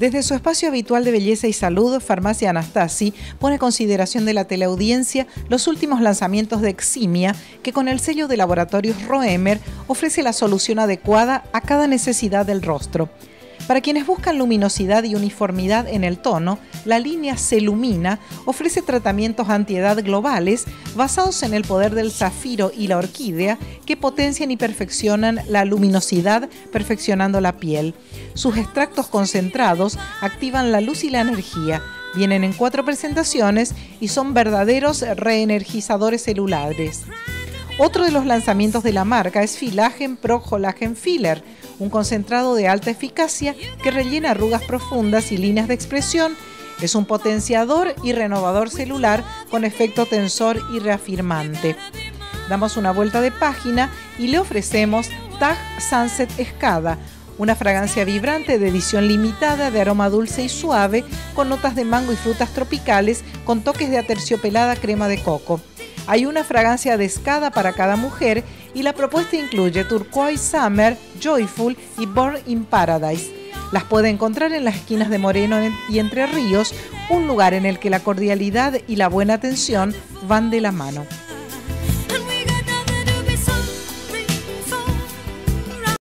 Desde su espacio habitual de belleza y salud, Farmacia Anastasi pone a consideración de la teleaudiencia los últimos lanzamientos de Eximia, que con el sello de laboratorios Roemer ofrece la solución adecuada a cada necesidad del rostro. Para quienes buscan luminosidad y uniformidad en el tono, la línea Celumina ofrece tratamientos antiedad globales basados en el poder del zafiro y la orquídea que potencian y perfeccionan la luminosidad, perfeccionando la piel. Sus extractos concentrados activan la luz y la energía. Vienen en cuatro presentaciones y son verdaderos reenergizadores celulares. Otro de los lanzamientos de la marca es Filagen Pro Collagen Filler, un concentrado de alta eficacia que rellena arrugas profundas y líneas de expresión. Es un potenciador y renovador celular con efecto tensor y reafirmante. Damos una vuelta de página y le ofrecemos Tag Sunset Escada, una fragancia vibrante de edición limitada de aroma dulce y suave con notas de mango y frutas tropicales con toques de aterciopelada crema de coco. Hay una fragancia de escada para cada mujer y la propuesta incluye Turquoise Summer, Joyful y Born in Paradise. Las puede encontrar en las esquinas de Moreno y Entre Ríos, un lugar en el que la cordialidad y la buena atención van de la mano.